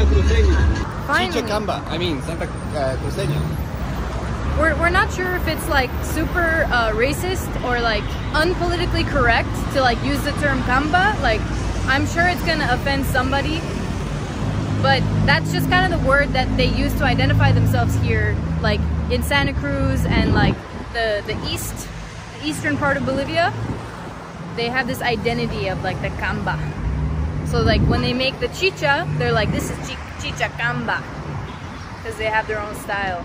Chicha Cruceña. Finally. Chicha Camba. I mean, Santa uh, Cruceña. We're, we're not sure if it's like super uh, racist or like unpolitically correct to like use the term Camba. Like, I'm sure it's gonna offend somebody, but that's just kind of the word that they use to identify themselves here, like in Santa Cruz and like the the east, the eastern part of Bolivia. They have this identity of like the Camba. So like when they make the chicha, they're like, this is chi- chicha Camba, because they have their own style.